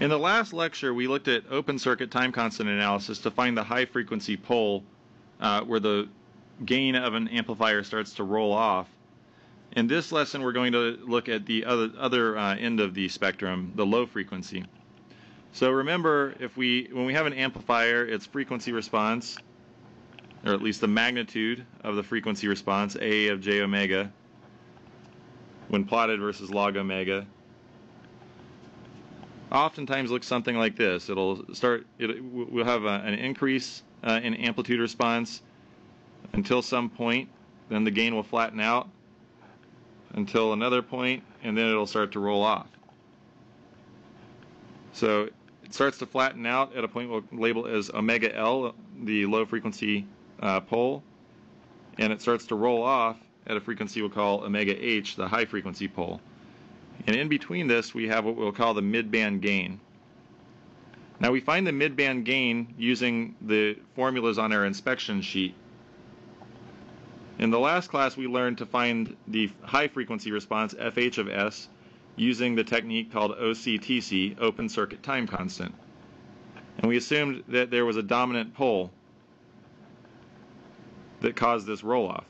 In the last lecture, we looked at open circuit time constant analysis to find the high frequency pole uh, where the gain of an amplifier starts to roll off. In this lesson, we're going to look at the other, other uh, end of the spectrum, the low frequency. So remember, if we when we have an amplifier, its frequency response, or at least the magnitude of the frequency response, A of j omega, when plotted versus log omega, oftentimes looks something like this. It'll start, it, we'll have a, an increase uh, in amplitude response until some point, then the gain will flatten out until another point, and then it'll start to roll off. So it starts to flatten out at a point we'll label as omega L, the low frequency uh, pole, and it starts to roll off at a frequency we'll call omega H, the high frequency pole. And in between this, we have what we'll call the midband gain. Now we find the midband gain using the formulas on our inspection sheet. In the last class, we learned to find the high frequency response, FH of S, using the technique called OCTC, open circuit time constant. And we assumed that there was a dominant pole that caused this roll-off.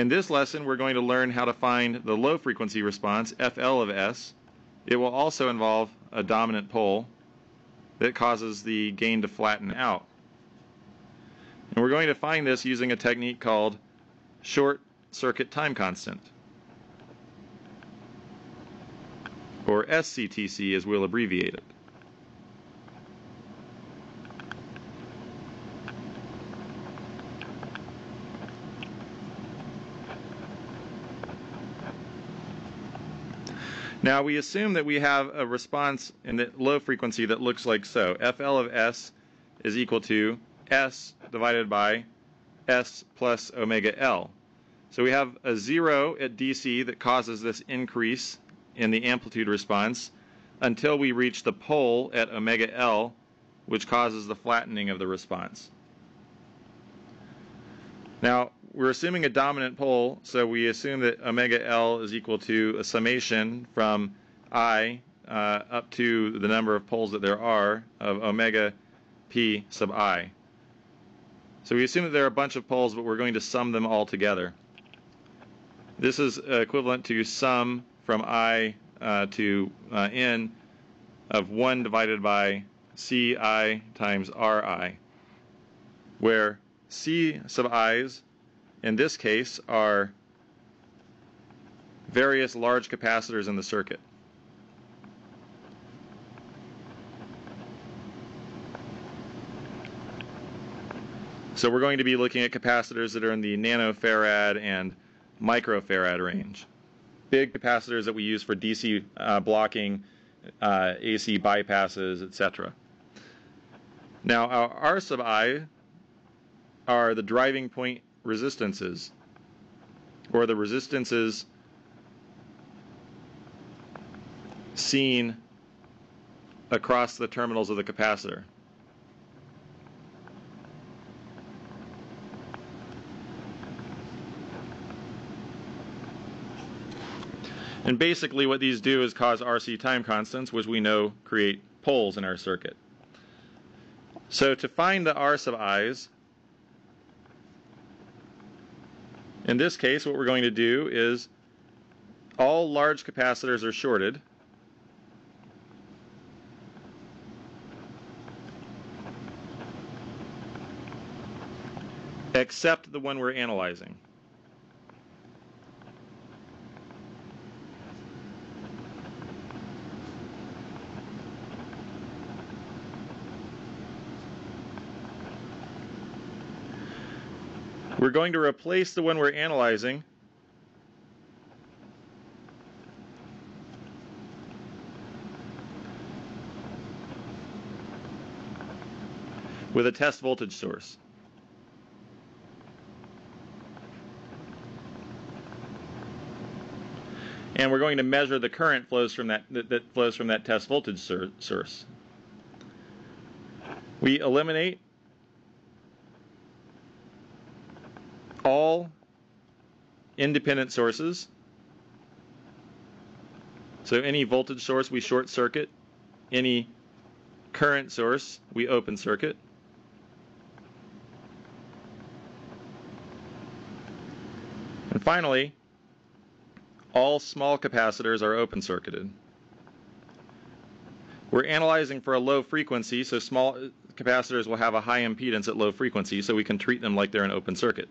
In this lesson, we're going to learn how to find the low frequency response, FL of S. It will also involve a dominant pole that causes the gain to flatten out. And we're going to find this using a technique called short circuit time constant, or SCTC as we'll abbreviate it. Now we assume that we have a response in the low frequency that looks like so. FL of S is equal to S divided by S plus omega L. So we have a zero at DC that causes this increase in the amplitude response until we reach the pole at omega L, which causes the flattening of the response. Now, we're assuming a dominant pole, so we assume that omega L is equal to a summation from I uh, up to the number of poles that there are of omega P sub I. So we assume that there are a bunch of poles, but we're going to sum them all together. This is equivalent to sum from I uh, to uh, N of 1 divided by Ci times Ri, where C sub i's in this case are various large capacitors in the circuit. So we're going to be looking at capacitors that are in the nanofarad and microfarad range. Big capacitors that we use for DC uh, blocking, uh, AC bypasses, etc. Now our R sub I are the driving point resistances, or the resistances seen across the terminals of the capacitor. And basically what these do is cause RC time constants, which we know create poles in our circuit. So to find the R sub i's, In this case, what we're going to do is all large capacitors are shorted. except the one we're analyzing. We're going to replace the one we're analyzing with a test voltage source. And we're going to measure the current flows from that, that, that flows from that test voltage source. We eliminate all independent sources So any voltage source we short circuit, any current source we open circuit. And finally, all small capacitors are open circuited. We're analyzing for a low frequency, so small capacitors will have a high impedance at low frequency, so we can treat them like they're an open circuit.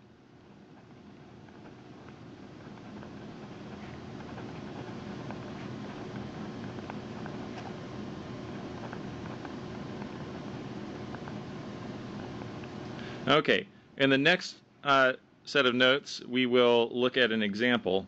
Okay, in the next uh, set of notes, we will look at an example